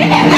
Yeah.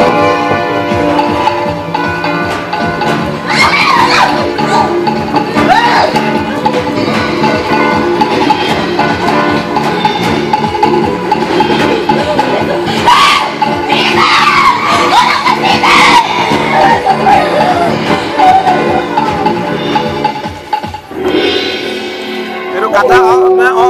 嘎达哦，我们哦。